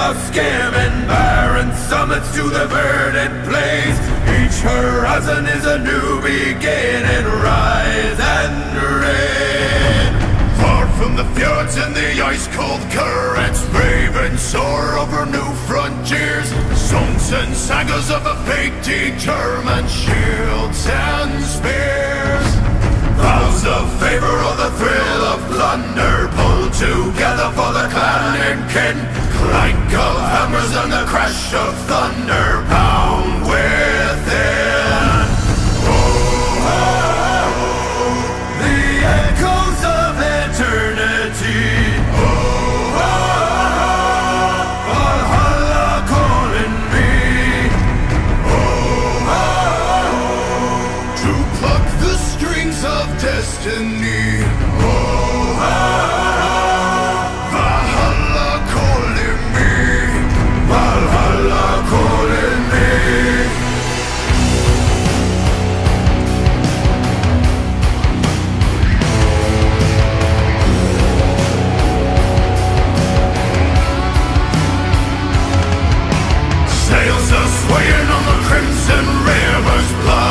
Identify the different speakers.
Speaker 1: Of skim barren summits to the verdant plains. Each horizon is a new beginning. Rise and reign. Far from the fjords and the ice-cold currents, brave and soar over new frontiers. Songs and sagas of a fated German shields and spears. Vows of favor or the thrill of plunder Pulled together for the clan and kin Clank of hammers and the crash of thunder Pound within. Oh, oh, oh, The echoes of eternity. Oh, oh, oh, Valhalla calling me. Oh, oh, oh, To pluck the strings of destiny swaying on the crimson rivers Blood